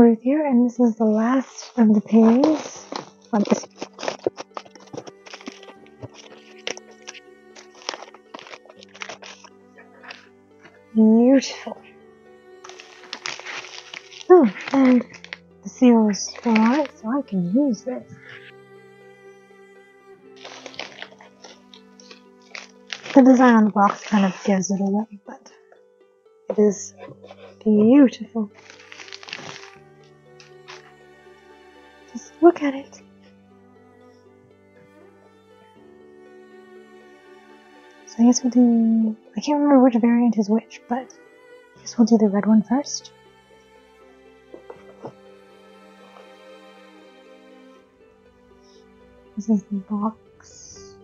Ruth here, and this is the last of the this. Beautiful. Oh, and the seal is on so I can use this. The design on the box kind of gives it away, but it is beautiful. Look at it. So I guess we'll do. I can't remember which variant is which, but I guess we'll do the red one first. This is the box.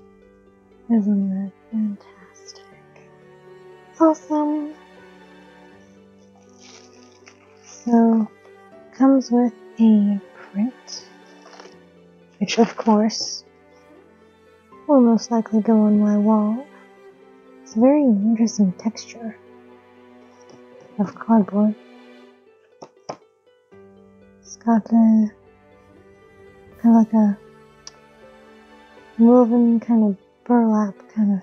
Isn't it fantastic? Awesome! So, comes with a print, which of course will most likely go on my wall. It's a very interesting texture of cardboard. It's got a kind of like a woven kind of burlap kind of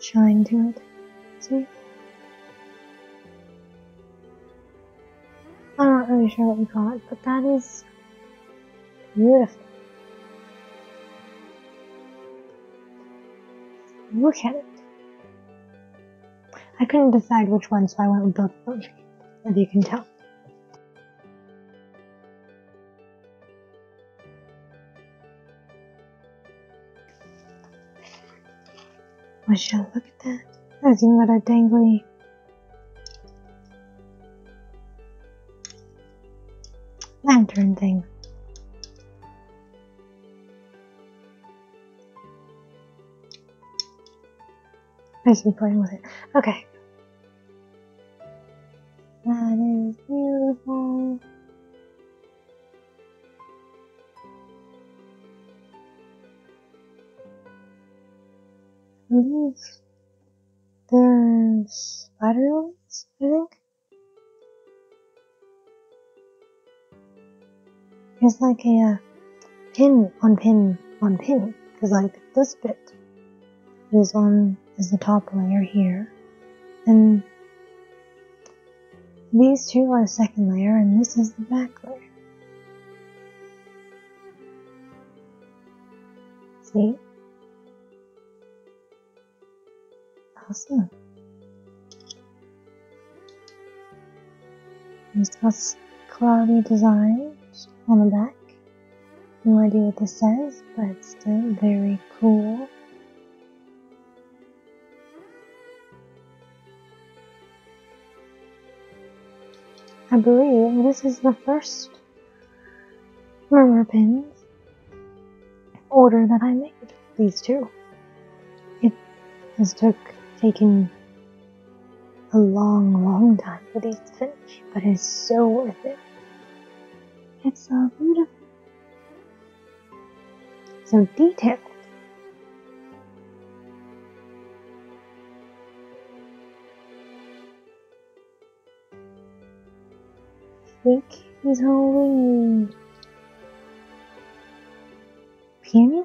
shine to it. See? I'm not really sure what you call it, but that is beautiful. Look at it. I couldn't decide which one, so I went with both of them, as you can tell. Out, look at that. That's even got a dangly lantern thing. I should be playing with it. Okay. That is beautiful. I believe there's spider lilies, I think. It's like a uh, pin on pin on pin, because like this bit is on is the top layer here, and these two are the second layer, and this is the back layer. See? Awesome. There's this cloudy design on the back. No idea what this says, but still very cool. I believe this is the first murmurpins order that I made. These two. It has took taken a long, long time for these to finish, but it's so worth it. It's so beautiful. So detailed. Think he's holding peony?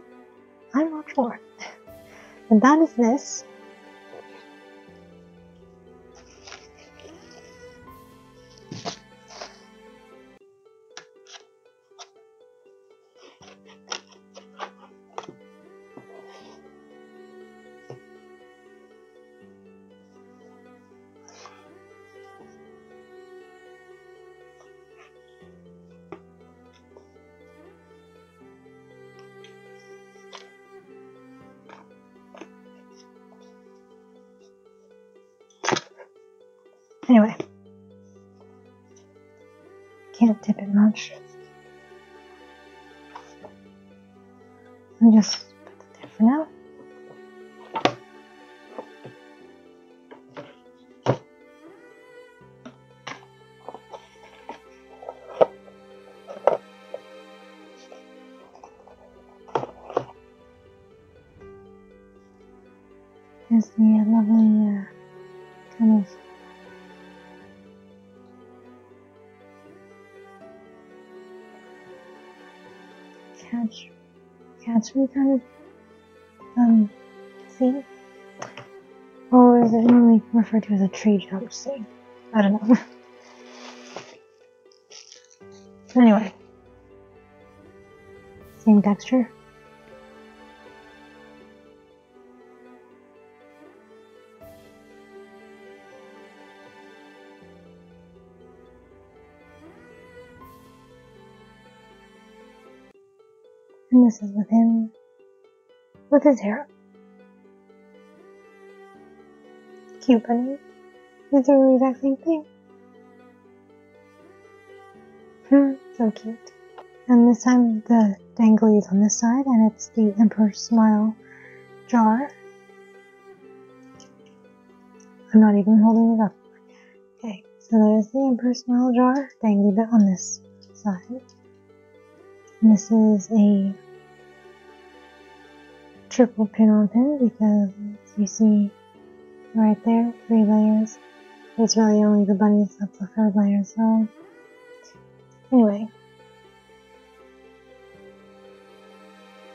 I'm not sure. And that is this. Anyway, can't tip it much. Let me just put that there for now. There's the lovely uh, kind of cats we kind of um see? Or is it normally referred to as a tree jump scene? I don't know. anyway. Same texture. And this is with him, with his hair. Cute bunny. He's doing the exact same thing. Hmm, so cute. And this time the dangly is on this side and it's the Emperor Smile jar. I'm not even holding it up. Okay, so there's the Emperor Smile jar, dangly bit on this side. And this is a triple pin on pin because you see right there, three layers. It's really only the bunnies that's the third layer, so anyway.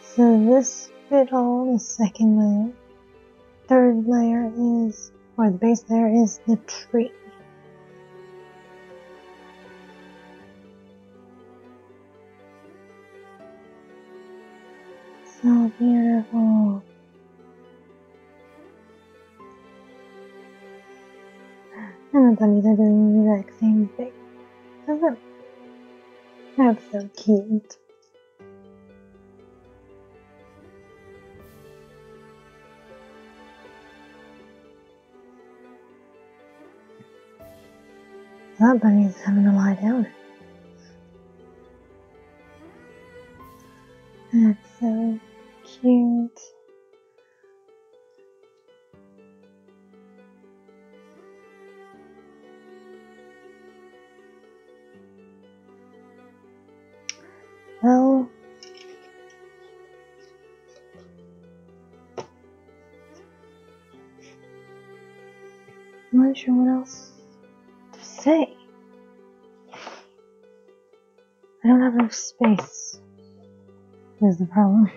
So this bit all the second layer. Third layer is, or the base layer is the tree. So beautiful. And the bunnies are doing the exact same thing. That's so cute. That bunny is having to lie down. That's so cute. Well, I'm not sure what else to say. I don't have enough space. Is the problem.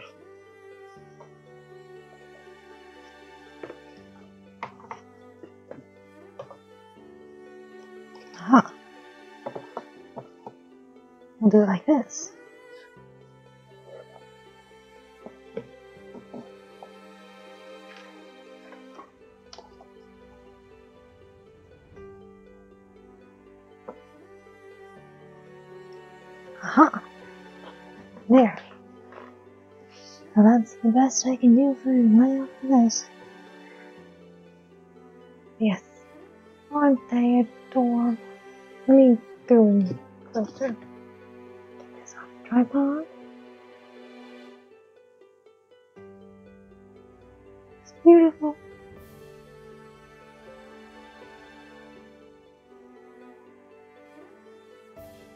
Aha. We'll do it like this. Aha. There. That's the best I can do for layout this. Yes. Aren't they adorable? Let me go in oh, closer. Take this off the tripod. It's beautiful.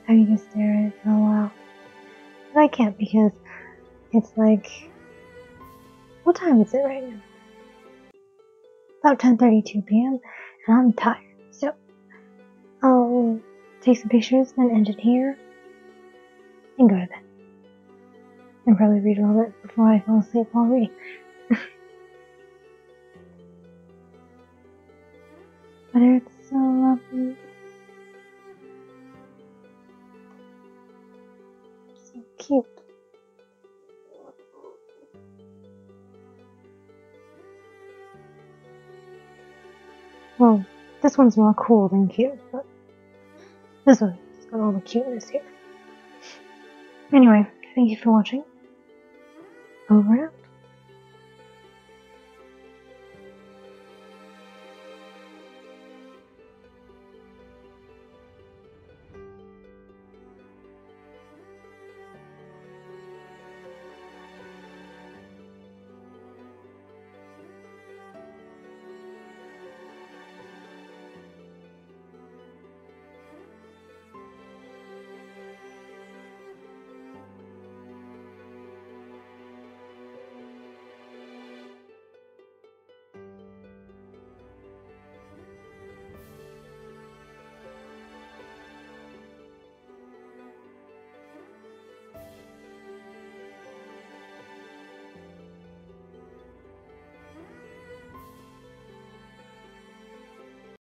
I can just stare at it for a while. But I can't because it's like what time is it right now? About 10:32 p.m. and I'm tired. Take some pictures, then end it here, and go to bed. And probably read a little bit before I fall asleep while reading. but it's so lovely. So cute. Well, this one's more cool than cute, but this one's got all the cuteness here. Anyway, thank you for watching. Over and out.